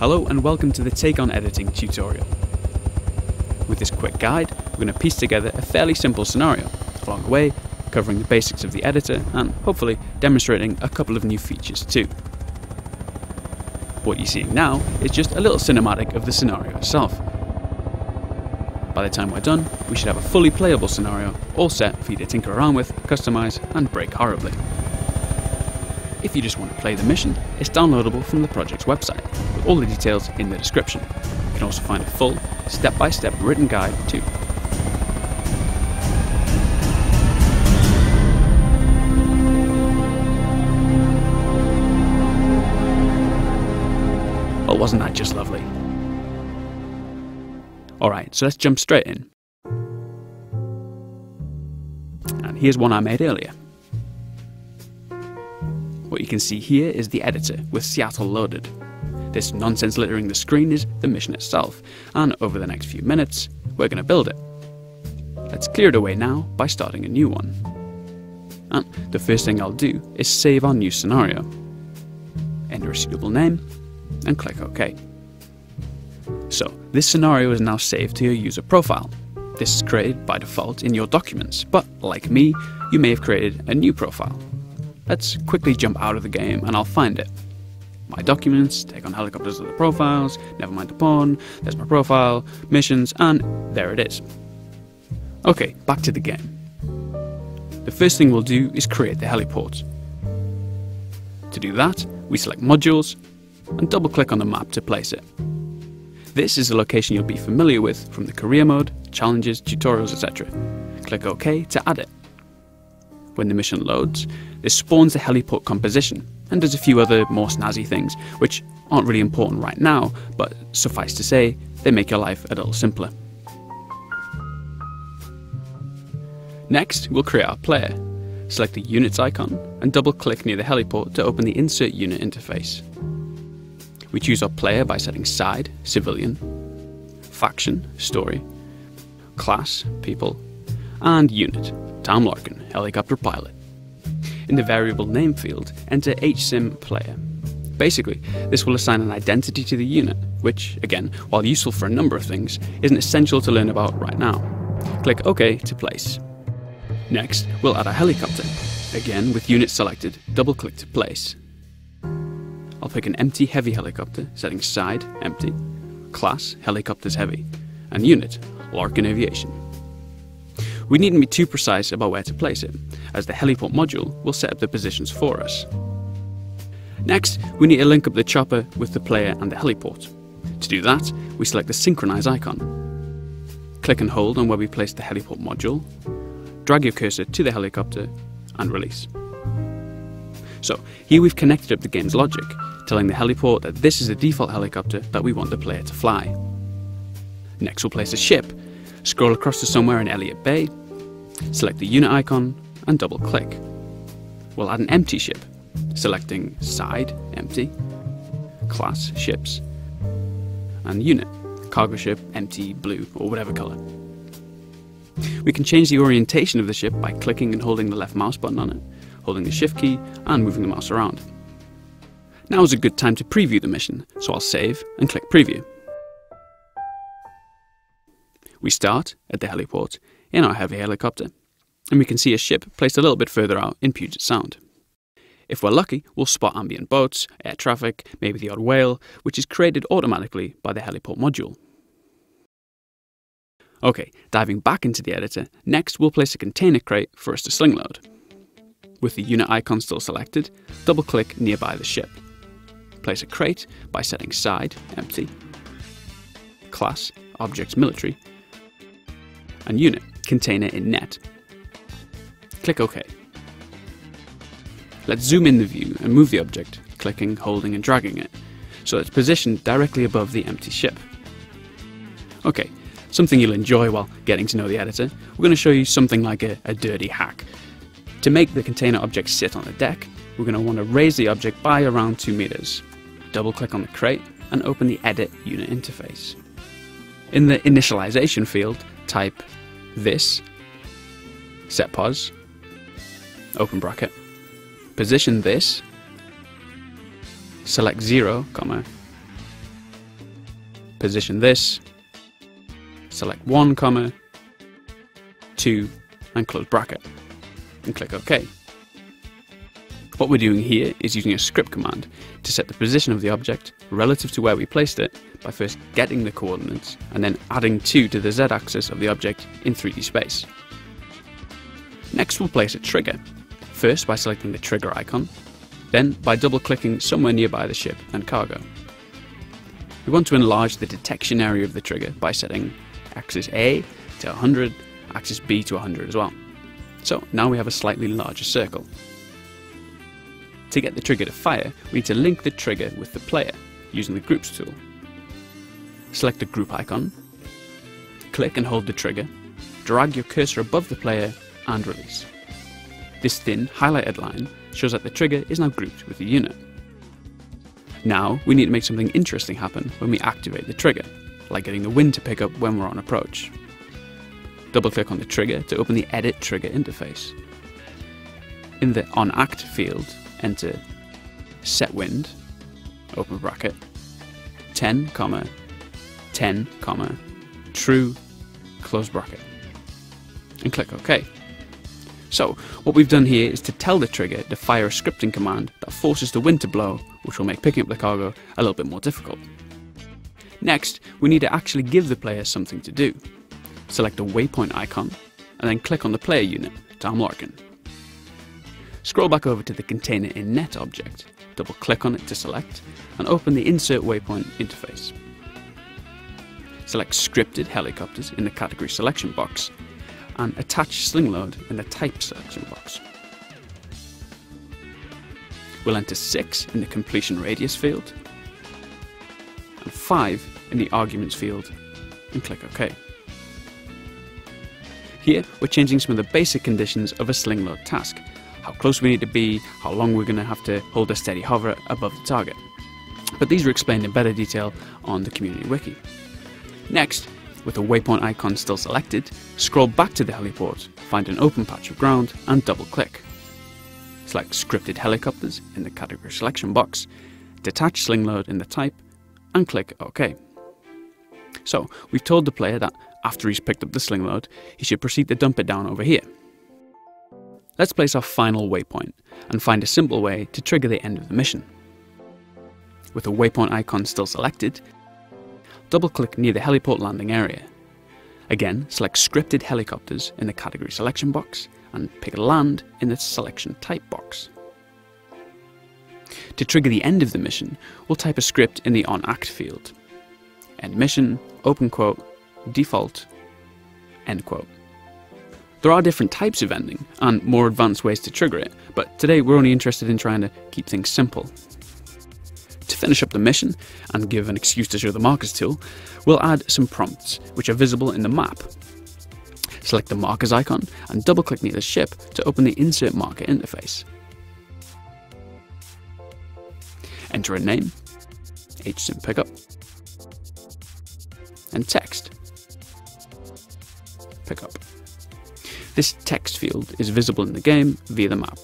Hello and welcome to the Take On Editing tutorial. With this quick guide, we're going to piece together a fairly simple scenario, along the way covering the basics of the editor and hopefully demonstrating a couple of new features too. What you're seeing now is just a little cinematic of the scenario itself. By the time we're done, we should have a fully playable scenario all set for you to tinker around with, customize and break horribly. If you just want to play the mission, it's downloadable from the project's website, with all the details in the description. You can also find a full, step-by-step written guide too. Well, wasn't that just lovely? Alright, so let's jump straight in. And here's one I made earlier. What you can see here is the editor with Seattle loaded. This nonsense littering the screen is the mission itself, and over the next few minutes, we're going to build it. Let's clear it away now by starting a new one. And the first thing I'll do is save our new scenario. Enter a suitable name, and click OK. So, this scenario is now saved to your user profile. This is created by default in your documents, but like me, you may have created a new profile. Let's quickly jump out of the game and I'll find it. My documents, take on helicopters of the profiles, never mind the pawn, there's my profile, missions, and there it is. Okay, back to the game. The first thing we'll do is create the heliport. To do that, we select Modules and double click on the map to place it. This is a location you'll be familiar with from the career mode, challenges, tutorials, etc. Click OK to add it. When the mission loads, this spawns the heliport composition and does a few other more snazzy things, which aren't really important right now, but suffice to say, they make your life a little simpler. Next, we'll create our player. Select the units icon and double click near the heliport to open the insert unit interface. We choose our player by setting side, civilian, faction, story, class, people, and unit, Tom Larkin, helicopter pilot. In the variable name field, enter HSIM player. Basically, this will assign an identity to the unit, which, again, while useful for a number of things, isn't essential to learn about right now. Click OK to place. Next, we'll add a helicopter. Again, with unit selected, double click to place. I'll pick an empty heavy helicopter, setting side, empty, class, helicopters heavy, and unit, Larkin Aviation. We needn't be too precise about where to place it, as the heliport module will set up the positions for us. Next, we need to link up the chopper with the player and the heliport. To do that, we select the synchronize icon. Click and hold on where we place the heliport module, drag your cursor to the helicopter, and release. So, here we've connected up the game's logic, telling the heliport that this is the default helicopter that we want the player to fly. Next we'll place a ship, scroll across to somewhere in Elliott Bay, select the unit icon, and double click. We'll add an empty ship, selecting side, empty, class, ships, and unit, cargo ship, empty, blue, or whatever colour. We can change the orientation of the ship by clicking and holding the left mouse button on it, holding the shift key, and moving the mouse around. Now is a good time to preview the mission, so I'll save and click preview. We start at the heliport in our heavy helicopter, and we can see a ship placed a little bit further out in Puget Sound. If we're lucky, we'll spot ambient boats, air traffic, maybe the odd whale, which is created automatically by the heliport module. Okay, diving back into the editor, next we'll place a container crate for us to sling load. With the unit icon still selected, double click nearby the ship. Place a crate by setting side, empty, class, objects military, and unit, container in net. Click OK. Let's zoom in the view and move the object, clicking, holding and dragging it, so it's positioned directly above the empty ship. Okay, something you'll enjoy while getting to know the editor, we're going to show you something like a, a dirty hack. To make the container object sit on the deck, we're going to want to raise the object by around 2 meters double click on the crate and open the Edit Unit interface. In the Initialization field, type this, setPos, open bracket, position this, select 0, comma, position this, select 1 comma, 2 and close bracket, and click OK. What we're doing here is using a script command to set the position of the object relative to where we placed it by first getting the coordinates and then adding 2 to the z-axis of the object in 3D space. Next we'll place a trigger, first by selecting the trigger icon, then by double clicking somewhere nearby the ship and cargo. We want to enlarge the detection area of the trigger by setting axis A to 100, axis B to 100 as well. So now we have a slightly larger circle. To get the trigger to fire, we need to link the trigger with the player using the Groups tool. Select the group icon, click and hold the trigger, drag your cursor above the player and release. This thin, highlighted line shows that the trigger is now grouped with the unit. Now, we need to make something interesting happen when we activate the trigger, like getting the wind to pick up when we're on approach. Double click on the trigger to open the Edit Trigger interface. In the On Act field, enter set wind, open bracket, 10, comma, 10, comma, true, close bracket, and click OK. So, what we've done here is to tell the trigger to fire a scripting command that forces the wind to blow, which will make picking up the cargo a little bit more difficult. Next, we need to actually give the player something to do. Select the waypoint icon, and then click on the player unit, Tom Larkin. Scroll back over to the container in net object, double click on it to select, and open the Insert Waypoint interface. Select Scripted Helicopters in the category selection box, and attach sling load in the type selection box. We'll enter 6 in the completion radius field, and 5 in the arguments field, and click OK. Here, we're changing some of the basic conditions of a sling load task, how close we need to be, how long we're going to have to hold a steady hover above the target. But these are explained in better detail on the community wiki. Next, with the waypoint icon still selected, scroll back to the heliport, find an open patch of ground and double click. Select scripted helicopters in the category selection box, detach sling load in the type and click OK. So we've told the player that after he's picked up the sling load, he should proceed to dump it down over here. Let's place our final waypoint and find a simple way to trigger the end of the mission. With the waypoint icon still selected, double-click near the heliport landing area. Again, select Scripted Helicopters in the category selection box and pick Land in the selection type box. To trigger the end of the mission, we'll type a script in the On Act field. End mission, open quote, default, end quote. There are different types of ending and more advanced ways to trigger it, but today we're only interested in trying to keep things simple. To finish up the mission and give an excuse to show the markers tool, we'll add some prompts which are visible in the map. Select the markers icon and double click near the ship to open the insert marker interface. Enter a name, HSIM pickup, and text. Pickup. This text field is visible in the game via the map.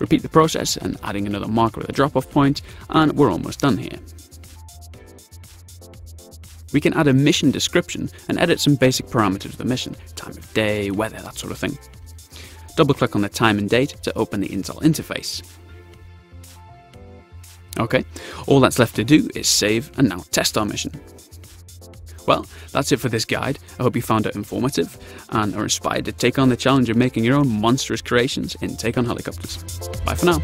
Repeat the process and adding another marker at the drop-off point, and we're almost done here. We can add a mission description and edit some basic parameters of the mission, time of day, weather, that sort of thing. Double click on the time and date to open the Intel interface. Okay, all that's left to do is save and now test our mission. Well, that's it for this guide. I hope you found it informative and are inspired to take on the challenge of making your own monstrous creations in Take on Helicopters. Bye for now.